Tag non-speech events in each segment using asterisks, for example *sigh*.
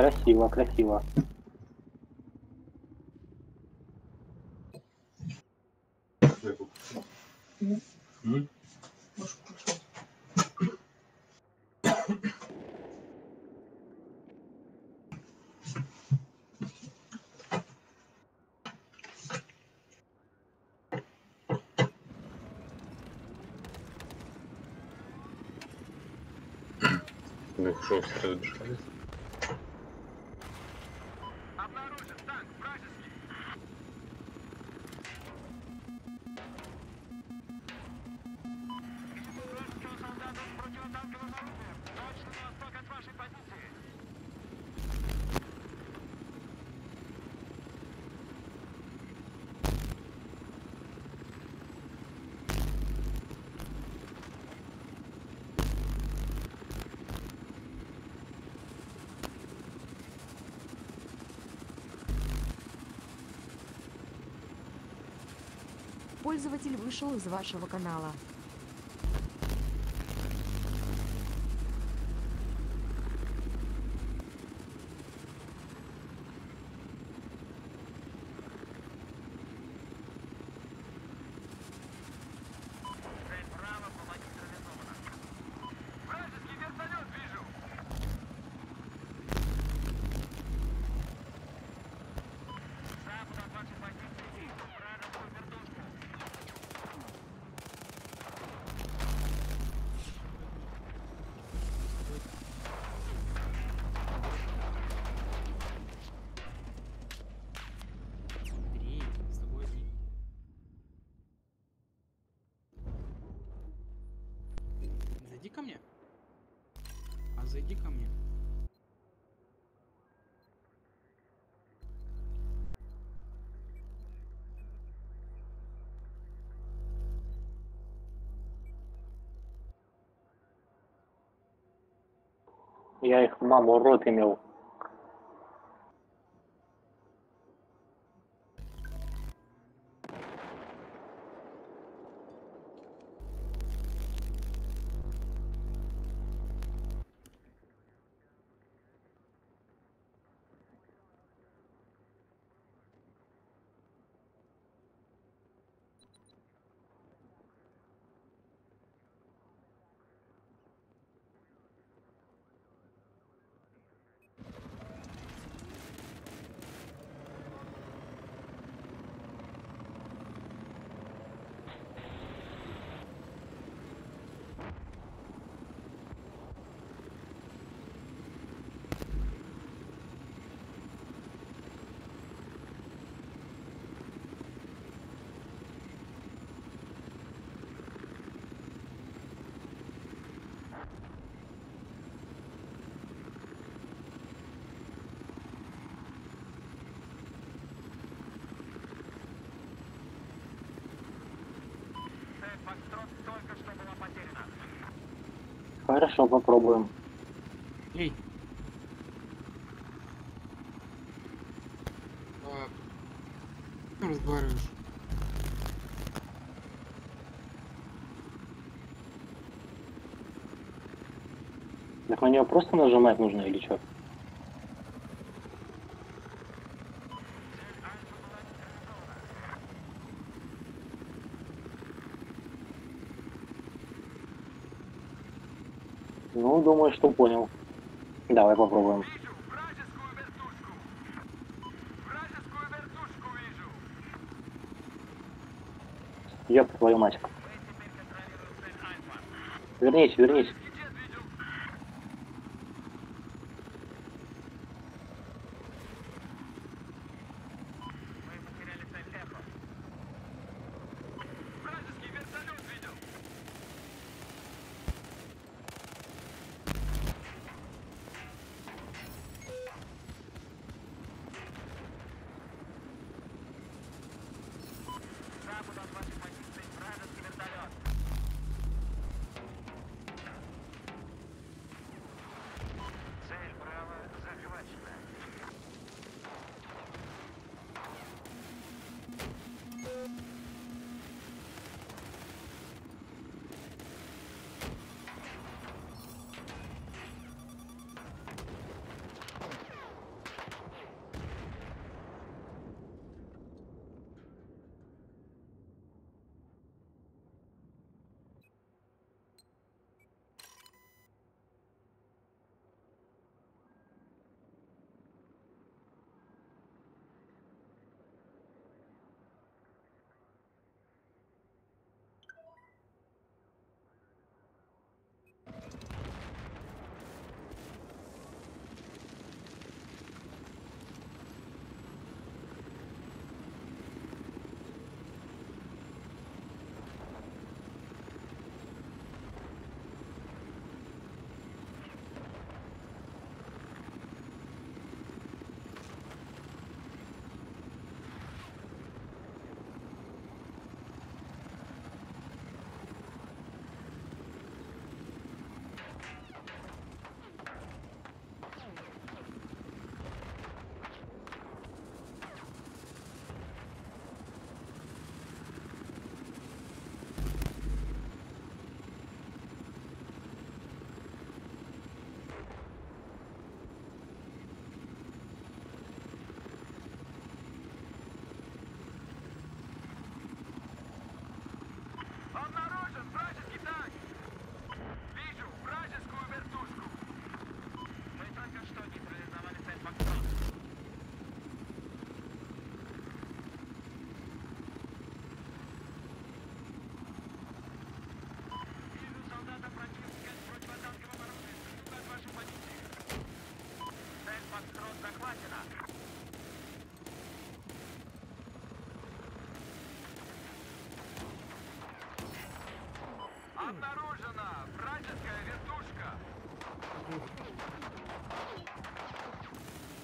Красиво, красиво. М? Ну что, разбежались? Пользователь вышел из вашего канала. Андрей, с тобой не- Зайди ко мне. А зайди ко мне. Я их маму рот имел. Хорошо, попробуем. Эй, А, разговариваешь? Так на нее просто нажимать нужно или что? Думаю, что понял. Давай попробуем. Ёб твою мать. Вернись, вернись.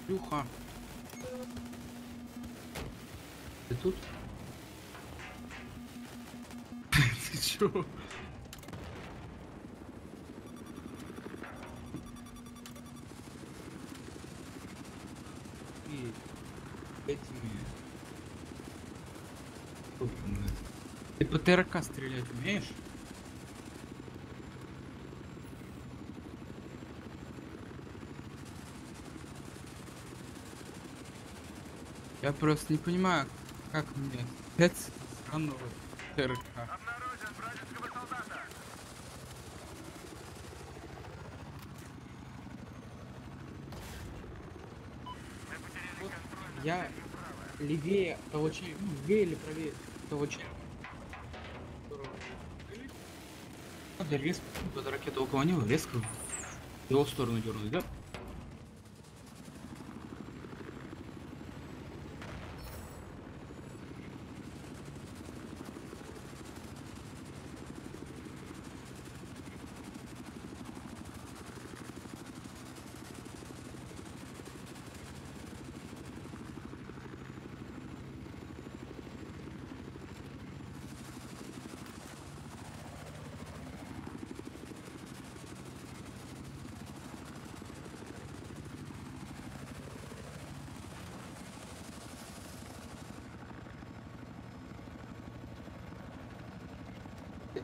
Плюха. Ты тут? *laughs* Ты чё? И этими... Ты по ТРК стрелять умеешь? Я просто не понимаю, как мне взять странного ТРК. Вот Я левее того человека, ну, левее или правее того человека. Надо резко, когда ракета уклонила, резко в его сторону дернуть, да?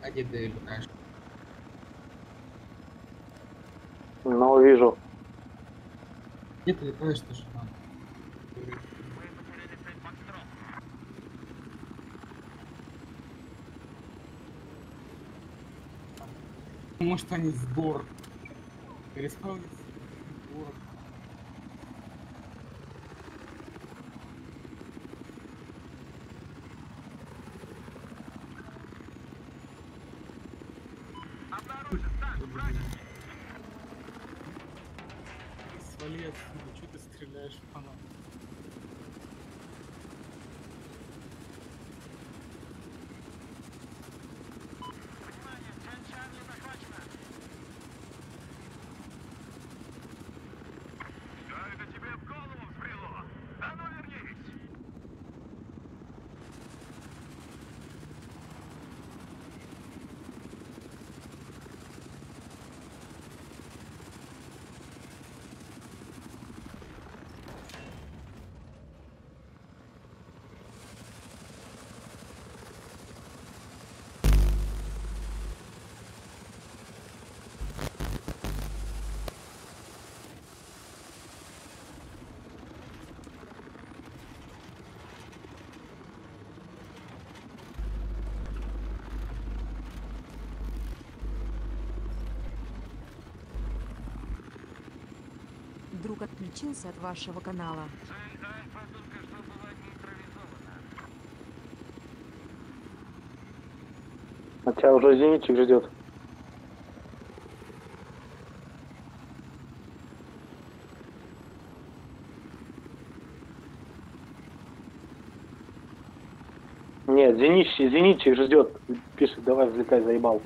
Ты одетый летаешь. Ну, вижу. Где ты летаешь, то что надо? Может они сбор. Переспавнится. Свали отсюда, что ты стреляешь по нам? Друг отключился от вашего канала. А тебя уже зенитчик ждет. Нет, зенитчик, зенитчик ждет. Пишет, давай взлетай, заебал.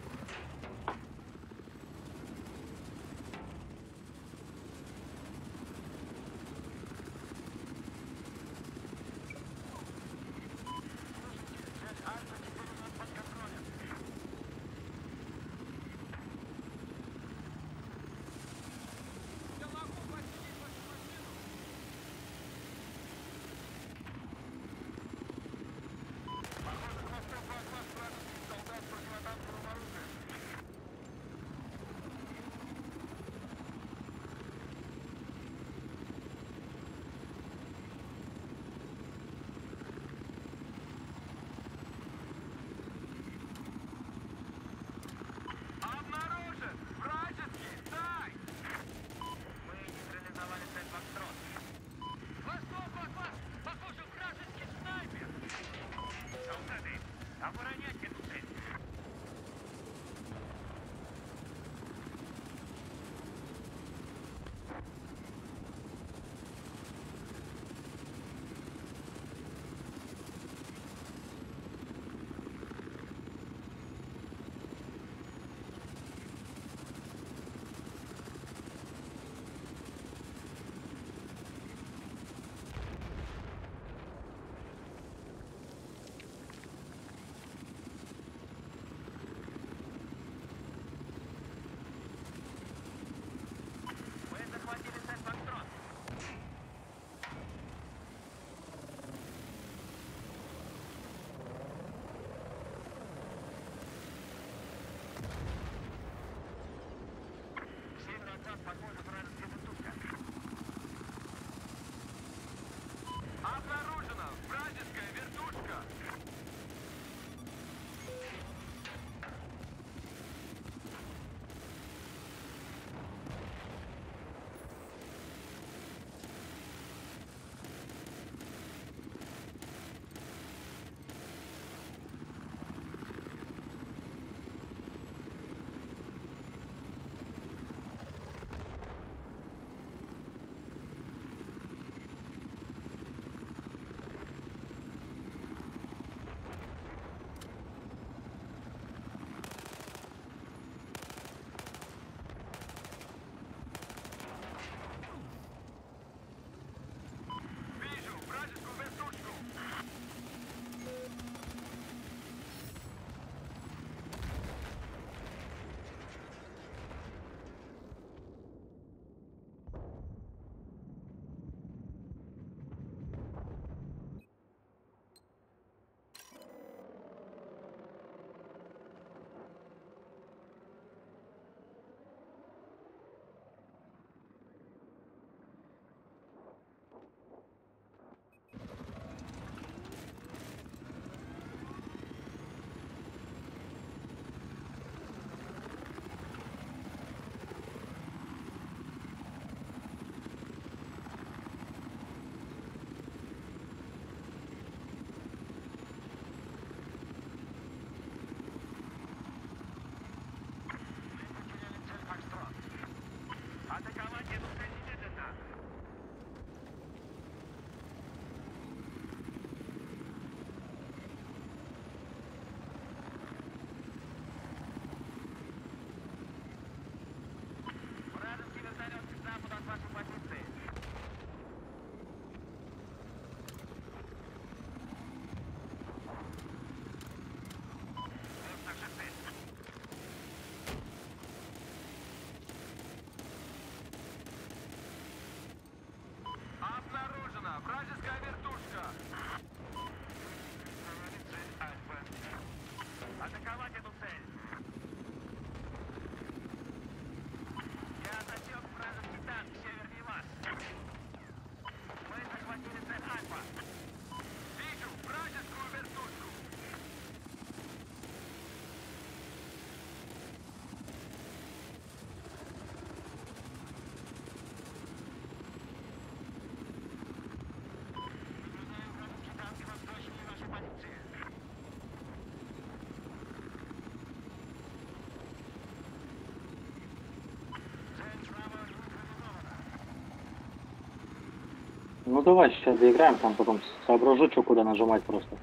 Ну давай сейчас доиграем, там потом соображу, что куда нажимать просто.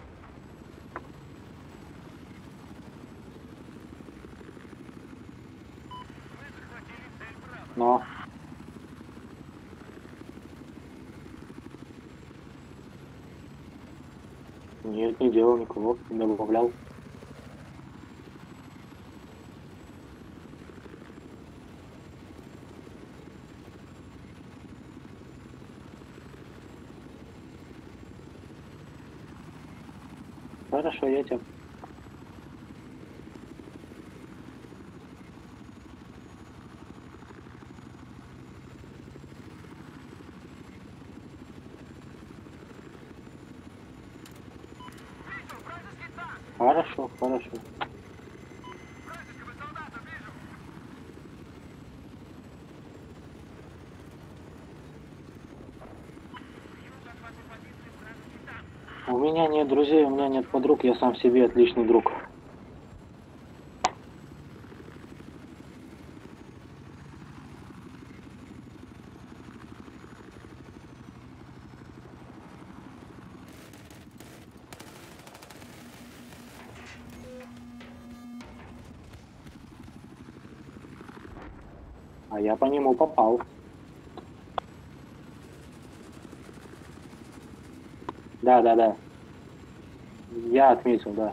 Но. Нет, не делал никого, не добавлял. Хорошо, тебя Хорошо, хорошо. У меня нет друзей, у меня нет подруг, я сам себе отличный друг. А я по нему попал. Да, да, да. Я отметил, да.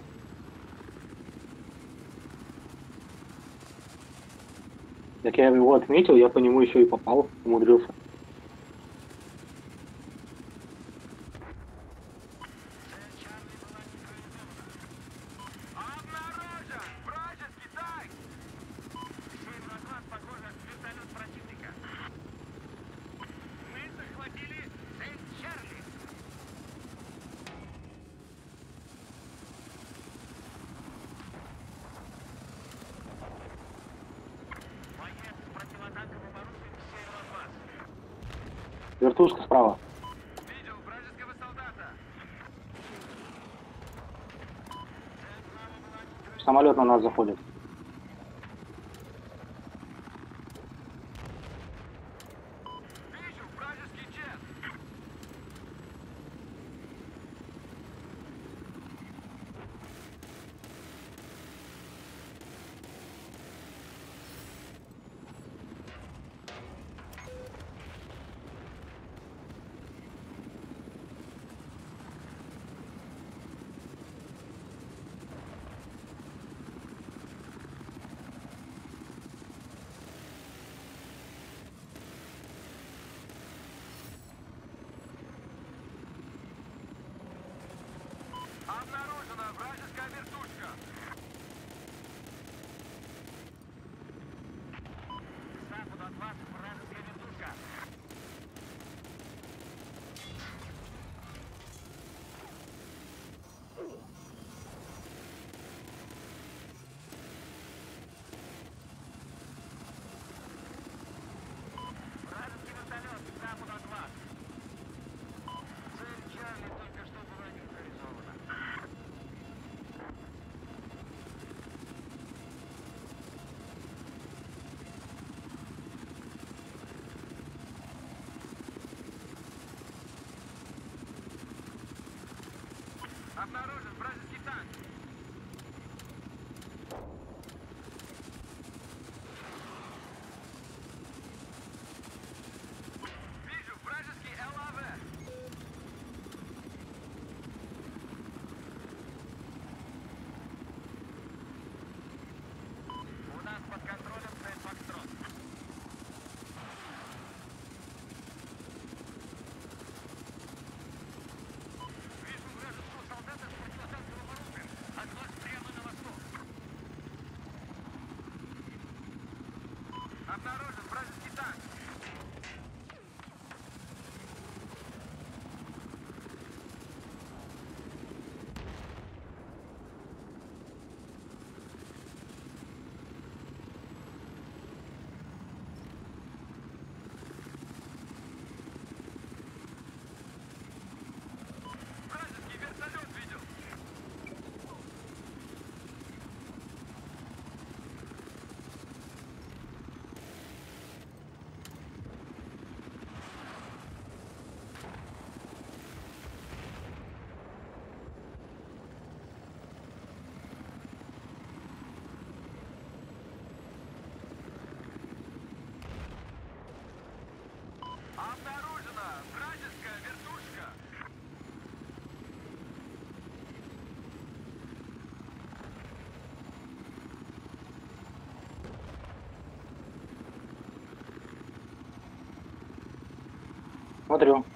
Так я его отметил, я по нему еще и попал, умудрился. Вертушка справа. Самолет на нас заходит. Смотрю.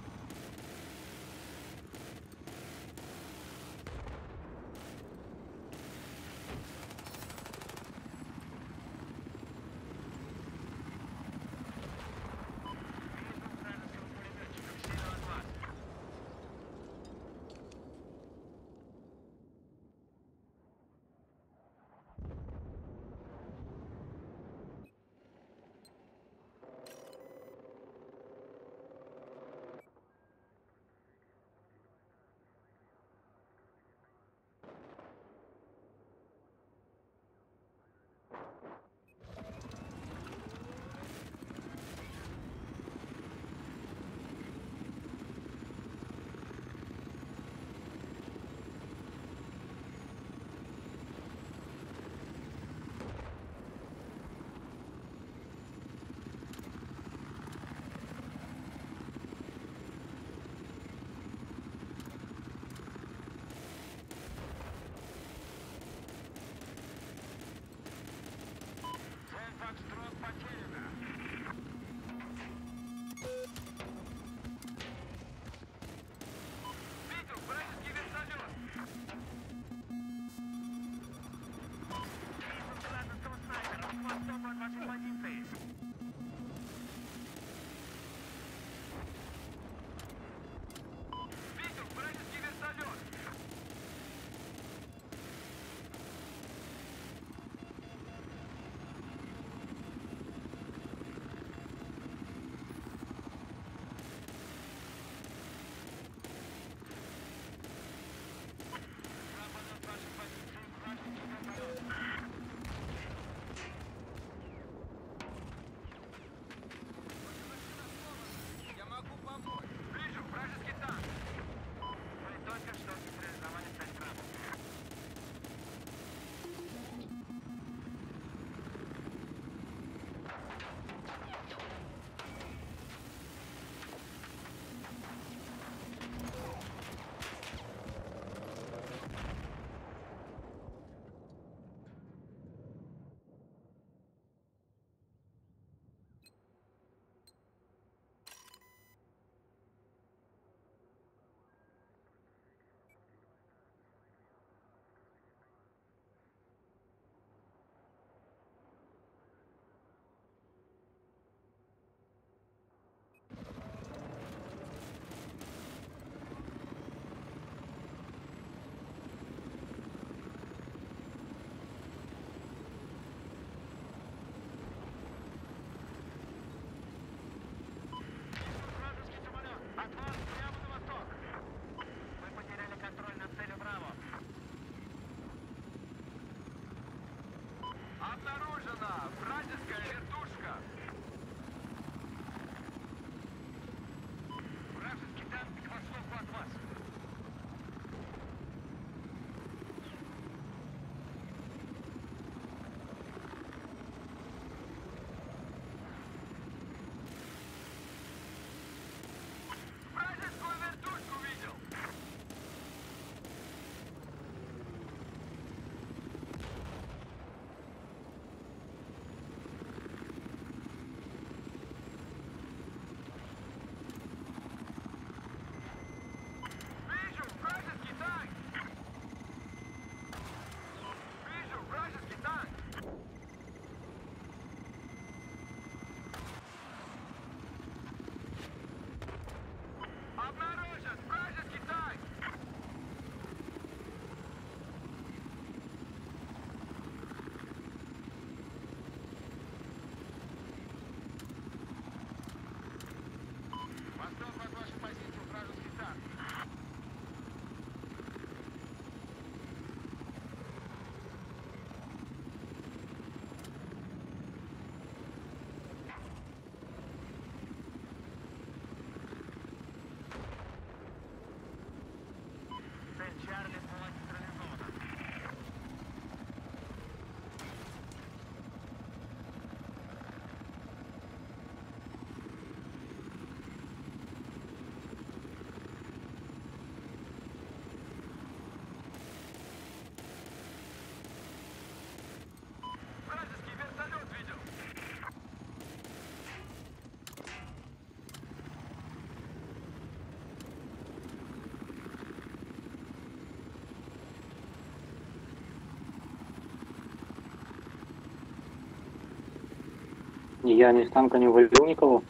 Я ни с танка не валил никого.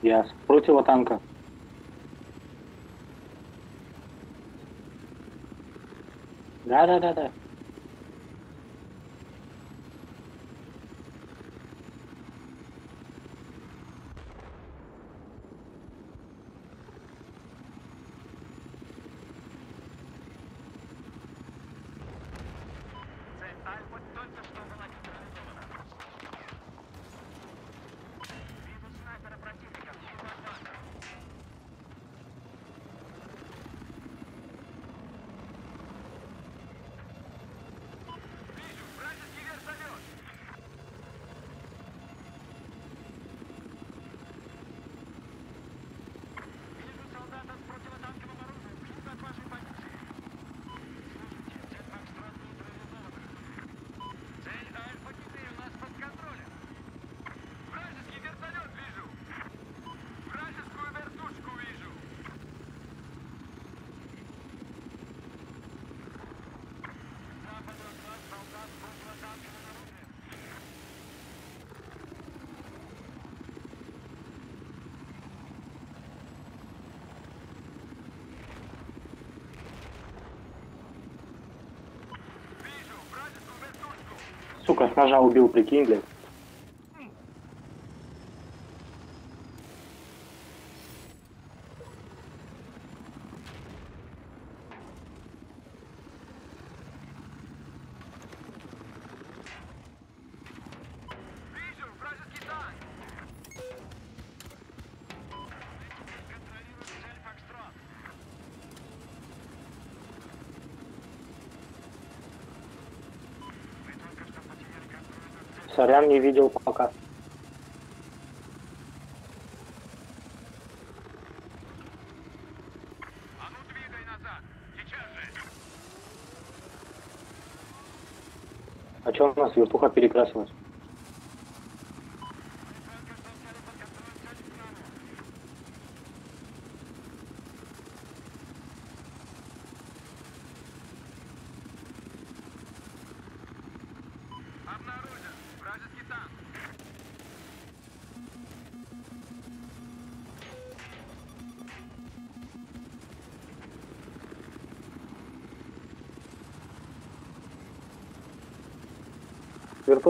Я с противотанка. Да, да, да, да. Сука, Сорян, не видел пока. А чё у нас вертуха перекрасилась?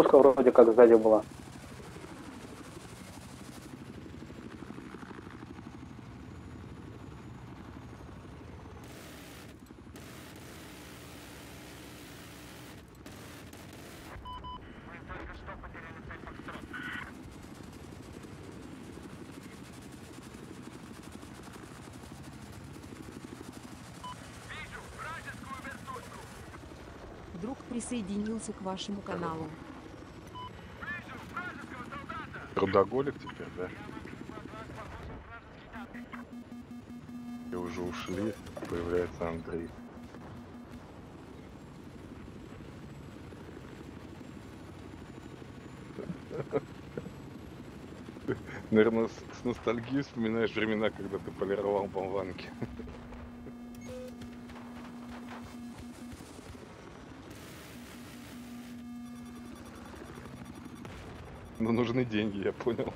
Вертушка вроде как сзади была. Присоединился к вашему каналу. Трудоголик теперь, да? И уже ушли, появляется Андрей. Наверное, с, ностальгией вспоминаешь времена, когда ты полировал болванки. Но нужны деньги, я понял.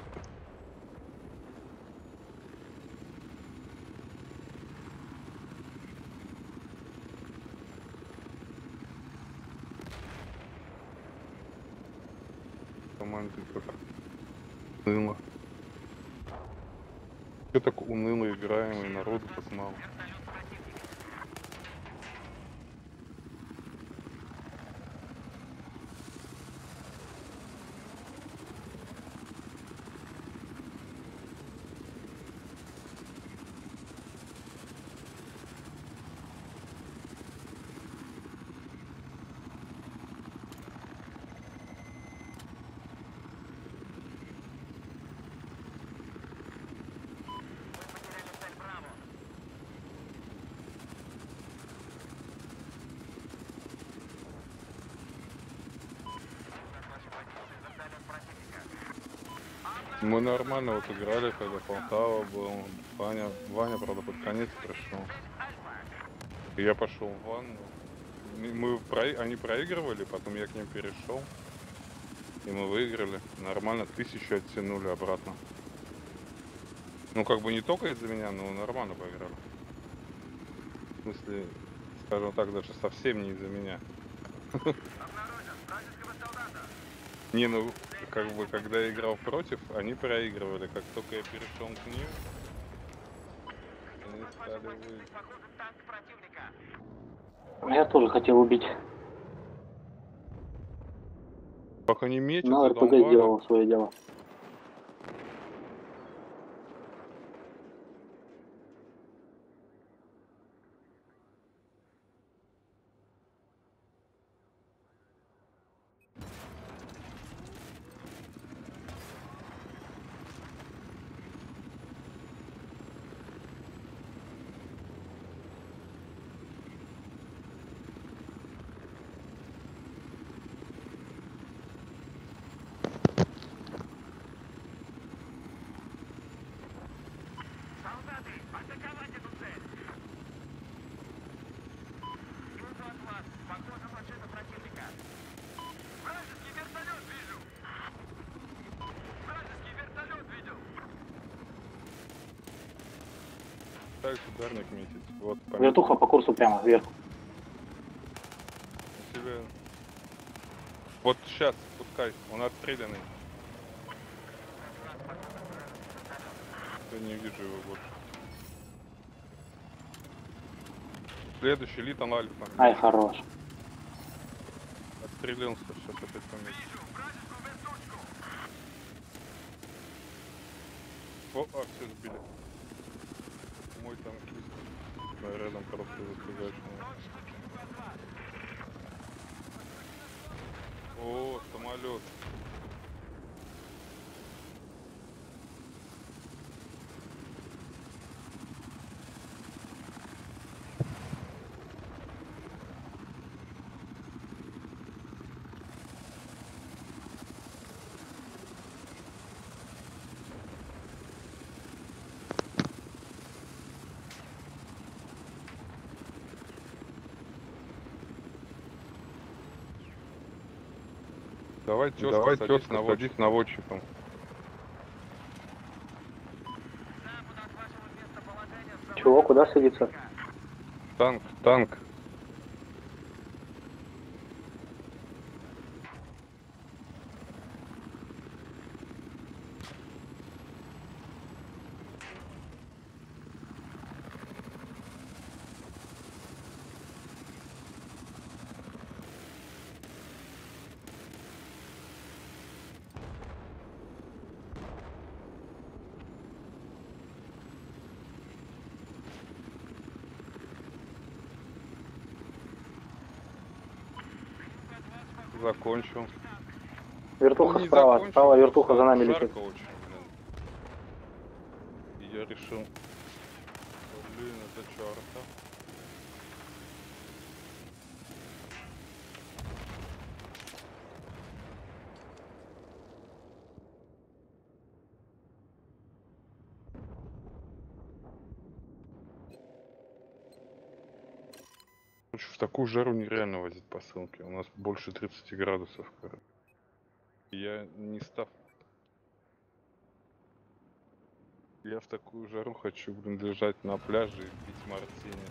Команды как уныло. Че так уныло играем и народу так мало? Мы нормально вот играли, когда Полтава был. Ваня, Ваня, правда, под конец пришел. Я пошел в ванну. Мы про... Они проигрывали, потом я к ним перешел. И мы выиграли. Нормально, тысячу оттянули обратно. Ну, как бы не только из-за меня, но нормально поиграли. В смысле, скажем так, даже совсем не из-за меня. *laughs* Не, ну, как бы, когда я играл против, они проигрывали. Как только я перешел к ним, они стали выигрывать. Я тоже хотел убить. Пока не мечутся, Но РПГ сделал свое дело. Так, ударник метит. Вот, пометил. Вертуха по курсу прямо вверх. У тебя- Вот сейчас, пускай, он отстрелянный. Я не вижу его больше. Следующий Литон Альфа. Ай, хорош. Отстрелился, сейчас опять пометил. О, а, все сбили. Да, Рядом просто зафигачил. О, самолет. Давай тётка, Давай садись тётка, наводчик. садись наводчиком. Чего, куда садиться? Танк, танк. Закончил. Вертуха Ну, справа, закончил, справа вертуха за нами летит. очень, блин. И я решил... Блин, это чёрта. Такую жару нереально возить посылки. У нас больше 30 градусов. Я не став... Я в такую жару хочу, блин, лежать на пляже и пить мартини.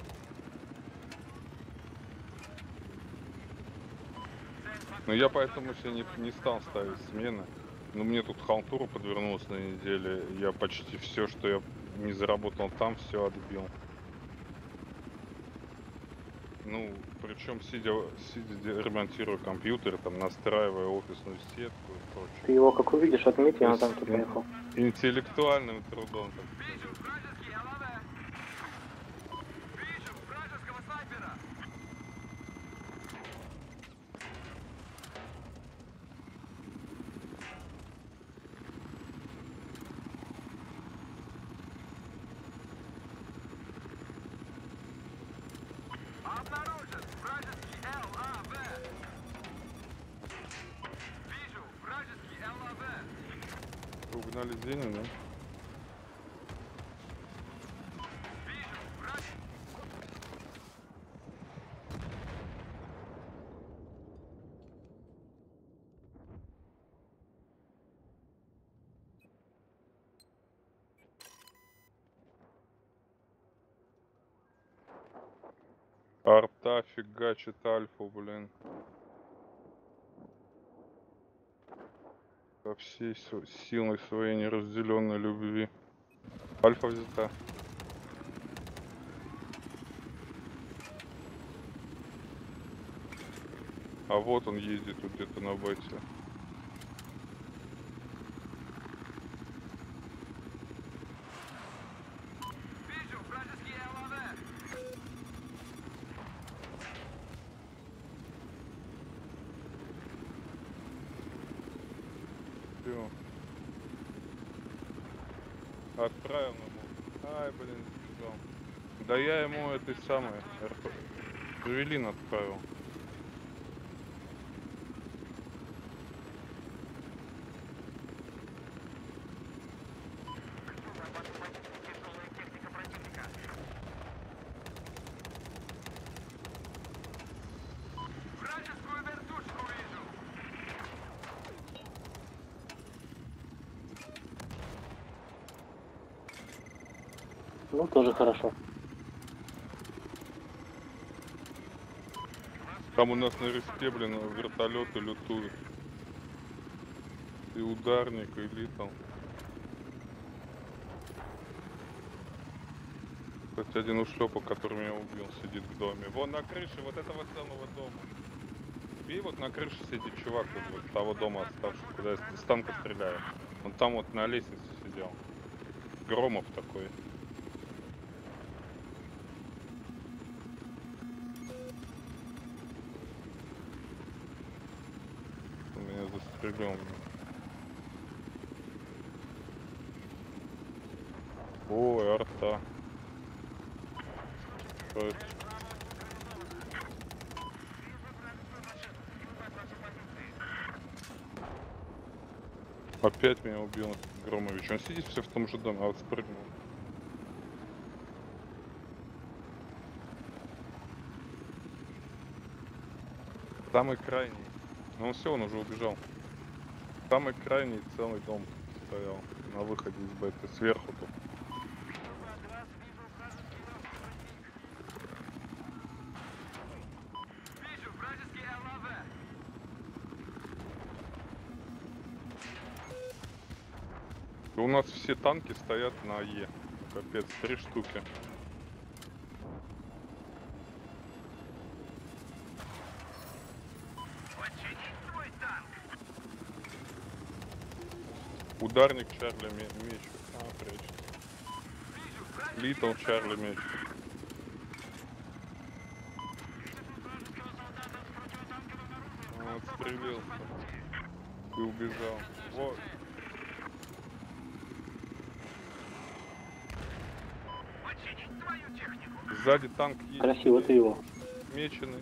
Но я поэтому себе не, не стал ставить смены. Но мне тут халтура подвернулась на неделе. Я почти все, что я не заработал там, все отбил. Ну, причем сидя, сидя ремонтируя компьютер, там настраивая офисную сетку и прочее. Ты его как увидишь, отметь, я танке ну, поехал. Интеллектуальным трудом, так сказать. Погнали сдвинем, да? Арта фигачит альфу, блин. Во всей силой своей неразделенной любви. Альфа взята. А вот он ездит тут где-то на бете. Всё. Отправил ему. Ай, блин, сбежал. Да я ему этой самой. Джавелин отправил. Ну, тоже хорошо. Там у нас на респе, блин, вертолеты лютуют. И ударник, и литал. Хоть один ушлепок, который меня убил, сидит в доме. Вон на крыше вот этого самого дома. И вот на крыше сидит чувак вот, вот того дома оставший, куда я с танка стреляю. Он там вот на лестнице сидел. Громов такой. Застрелил. Ой, арта. Опять меня убил Громович. Он сидит все в том же доме, а вот спрыгнул. Самый крайний. Ну все, он уже убежал. Самый крайний целый дом стоял на выходе из бета. Сверху тут. У нас все танки стоят на Е. Капец, три штуки. Ударник Чарли ме- меч. А, прячет. Литл Чарли меч. Он отстрелился. И убежал. Вот. Сзади танк едет. Красиво ты его. Меченый.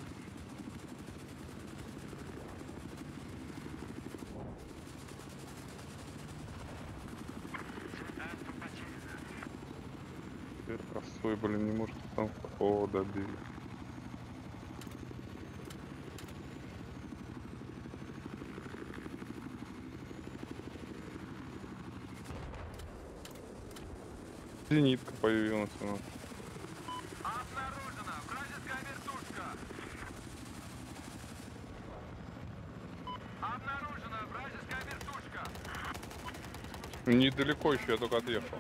Простой, блин, не может там. О, добили. Зенитка появилась у нас. Недалеко еще, я только отъехал.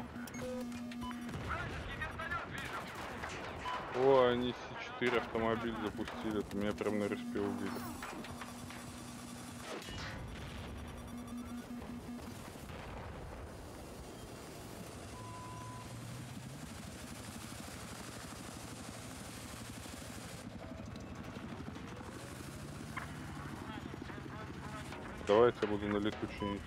Они С4 автомобиль запустили, это меня прям на респе убили. Давайте я буду на лету чинить.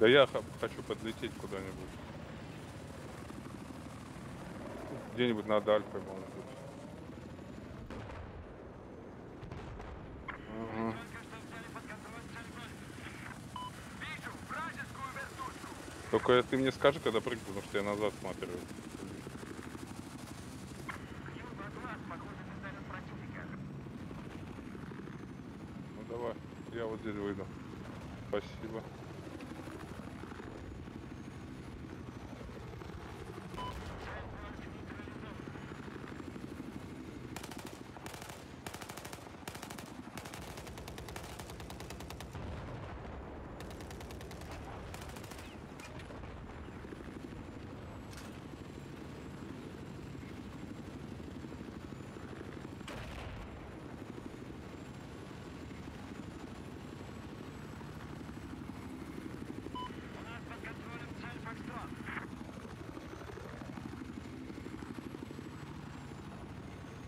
Да я хочу подлететь куда-нибудь. Где-нибудь над Альпой, быть. Ага. Только ты мне скажи, когда прыгну, потому что я назад смотрю. Ну давай, я вот здесь выйду. Спасибо.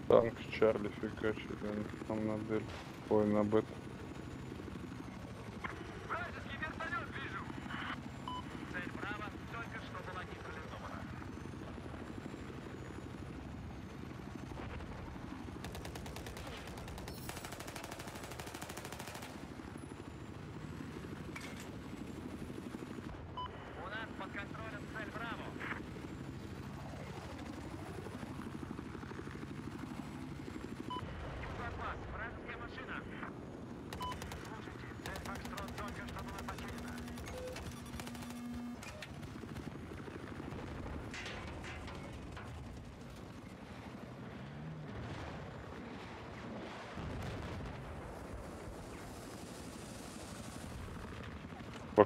Танк Чарли фигачит, там на Дель. Ой, на Бет.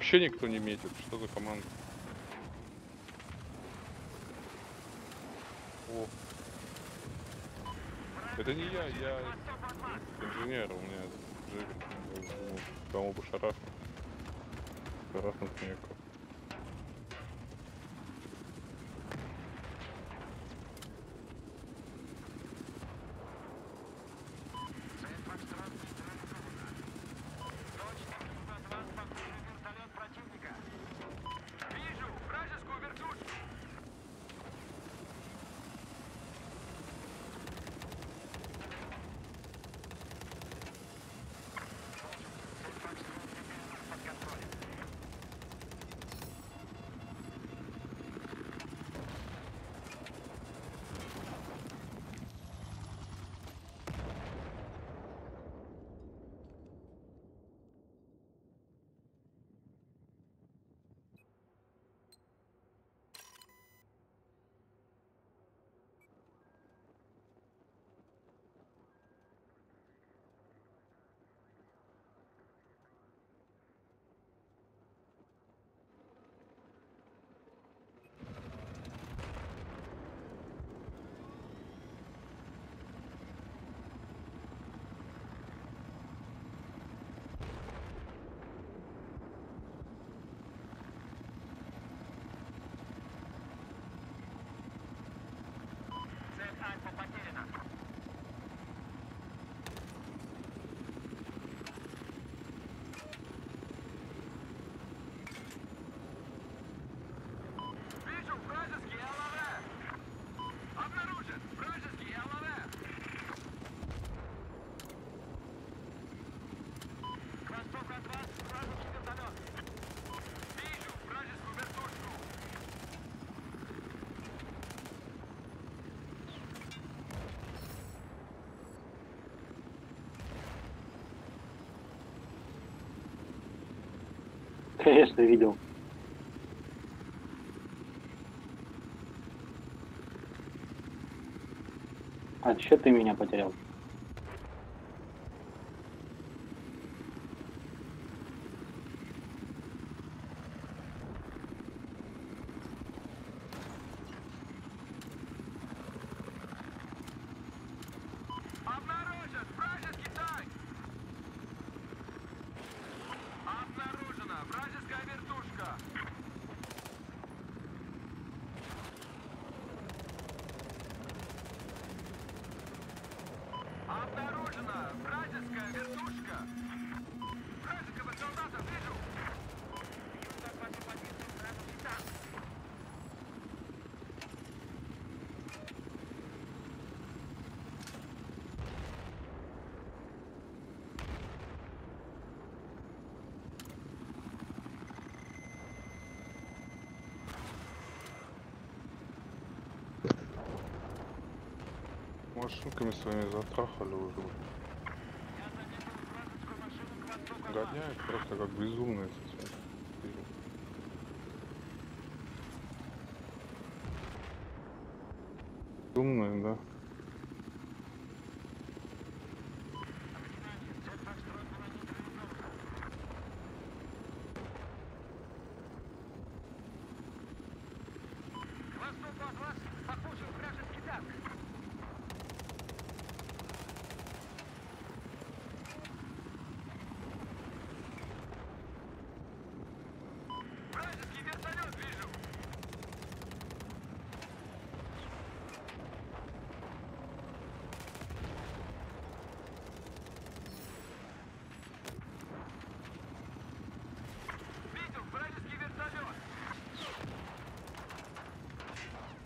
Вообще никто не метит. Что за команда? О. Это не я, я инженер, у меня Джиггер. Кому бы шарахнуть? Шарахнуть некого. Конечно, видел. А че ты меня потерял? Обнаружен! Вражеский танк! Обнаружена вражеская вертушка! Обнаружена вражеская вертушка! Вражеского солдата вижу! Бьют на вашу позицию вражеский танк! Машинками своими затрахали уже. Гоняют просто как безумные.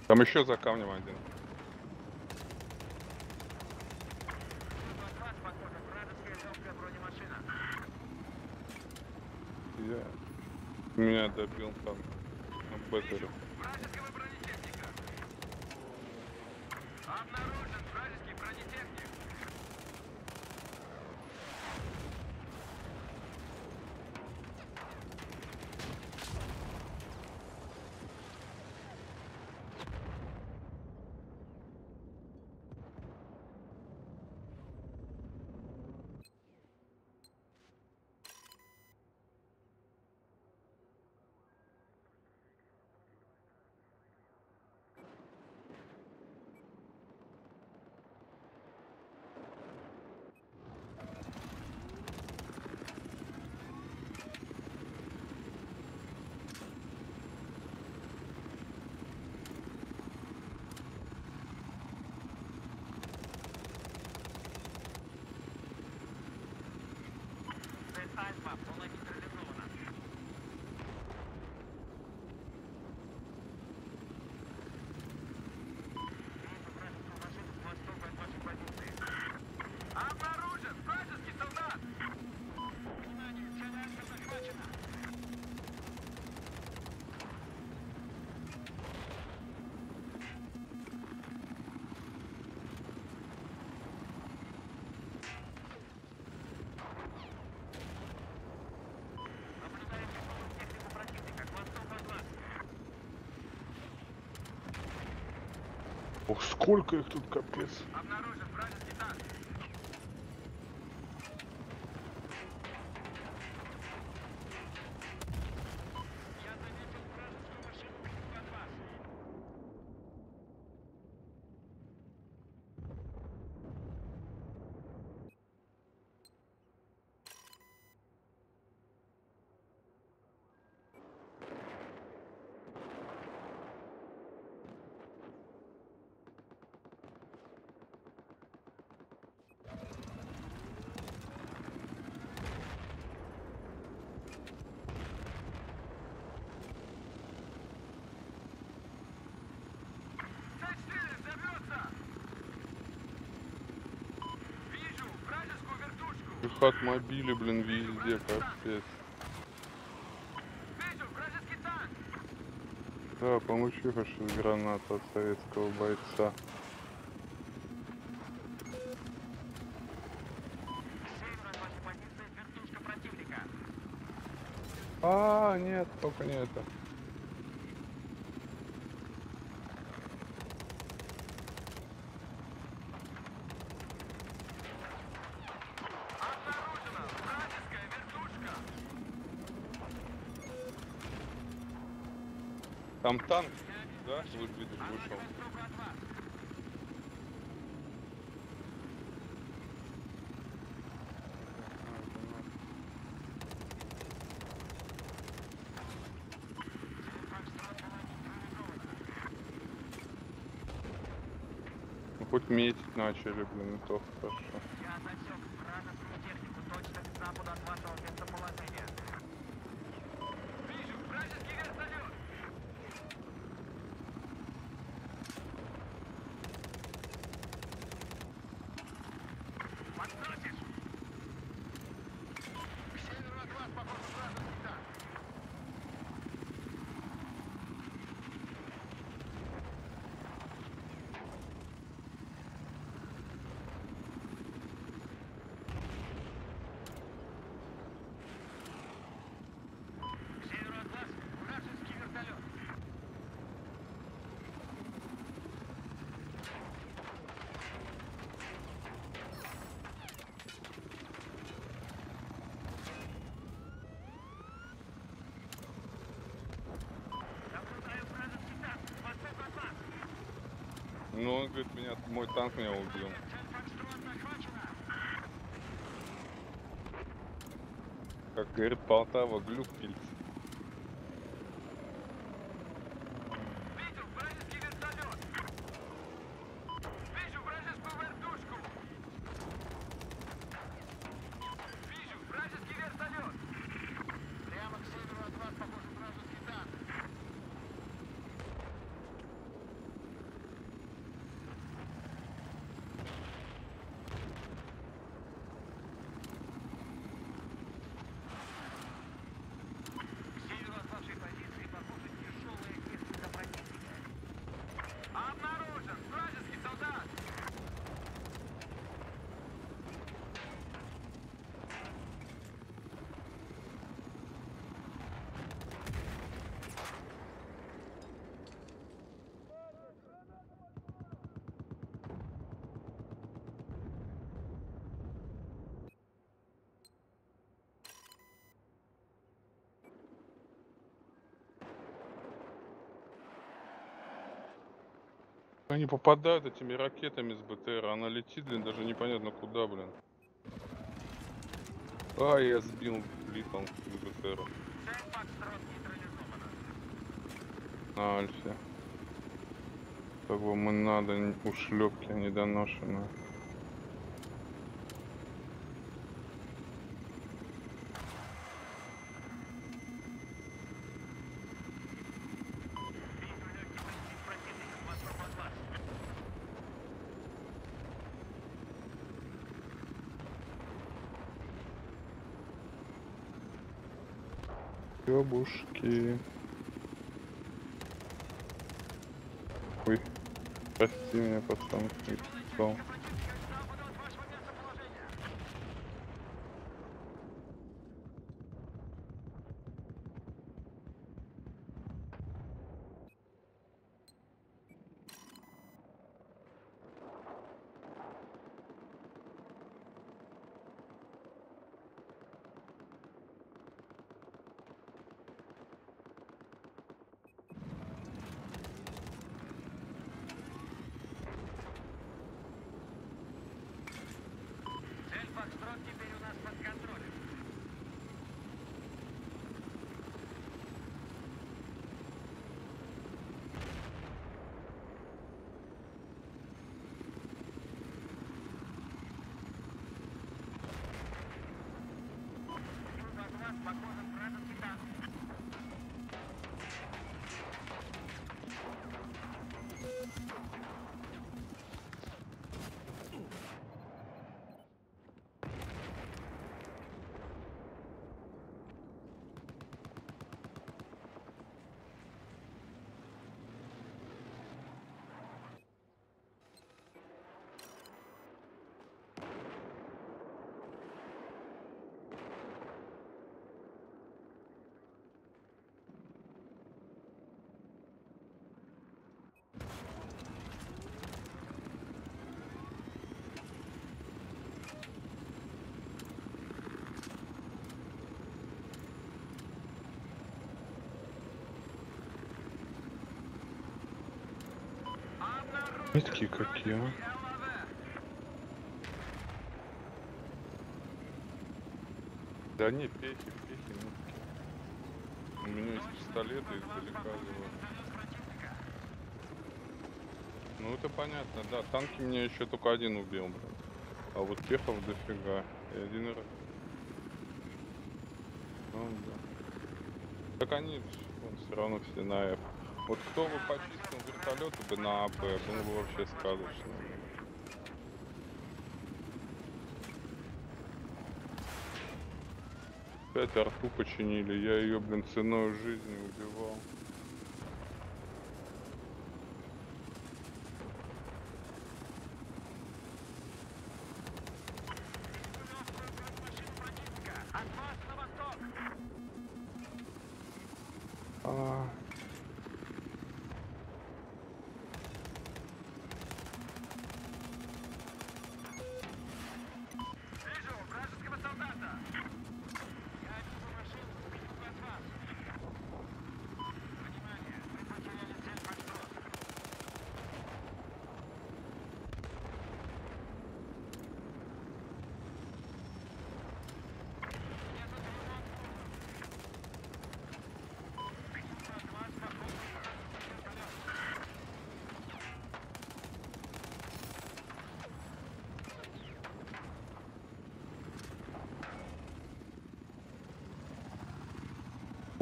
Там еще за камнем один. Я... Меня добил там бэтеры. Обнаружен вражеский бронетехник. Ох, сколько их тут, капец. Джетпак мобили, блин, везде, капец. Да, помучуха хорошо граната от советского бойца. А, нет, только не это. Там танк, да, выглядит вышел. Ну, хоть метить начали, блин, и то хорошо. Ну, он говорит, меня, мой танк меня убил. Как говорит Полтава, глюк Они попадают этими ракетами с БТР, она летит, блин, даже непонятно куда, блин. А, я сбил лифтом БТР. На Альфе. Бы мы надо, ушлепки недоношенные. Ёбушки. Ой. Прости меня, пацан. не сказал. Противника к западу от вашего местоположения. Цель Фокстрот теперь у нас под контролем. Тут от вас похоже вражеский танк. Метки какие, а? Да не, пехи, пехи, метки. У меня есть пистолеты издалека его. Ну это понятно, да. Танки мне еще только один убил, блин. А вот пехов дофига. И один раз. Ну да. Так они все равно все на F. Вот кто бы почистил вертолеты бы на АП, было бы вообще сказочно. Опять арту починили, я ее, блин, ценой жизни убивал.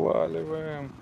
Валиваем.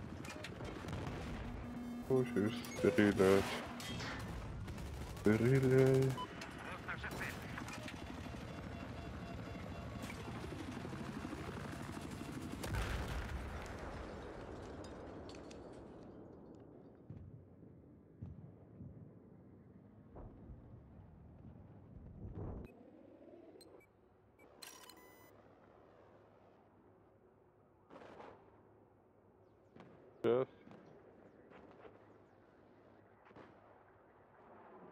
Хочешь стрелять, стреляй. Сейчас.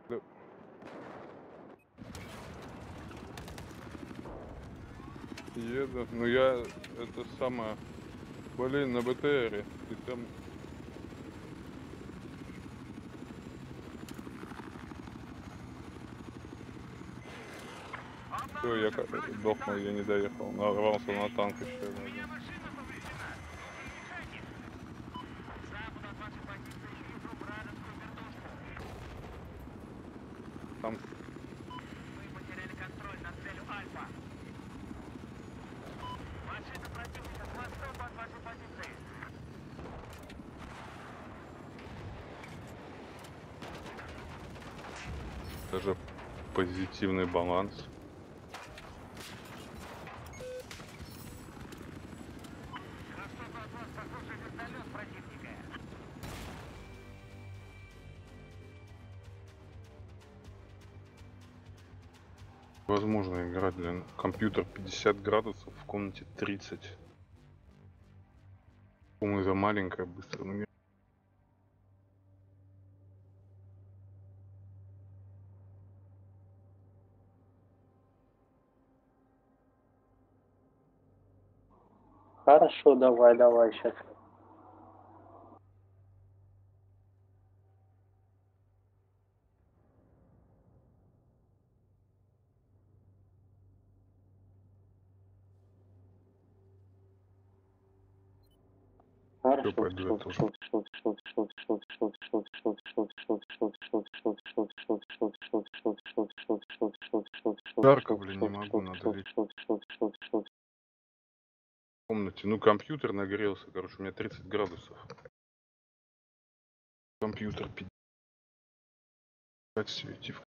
Да. Еду. Ну я это самое. Блин, на БТРе. И там. Все, я как сдохнул, я не доехал. Нарвался на танк еще. Баланс. Возможно играть для компьютер 50 градусов в комнате 30. Думаю, за маленькая быстро нагревается. Хорошо, давай, давай, сейчас. Хорошо, пойду я тоже. Жарко, блин, не могу, надо лечь. В комнате. Ну, компьютер нагрелся, короче, у меня 30 градусов. Компьютер 50 светив.